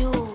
you.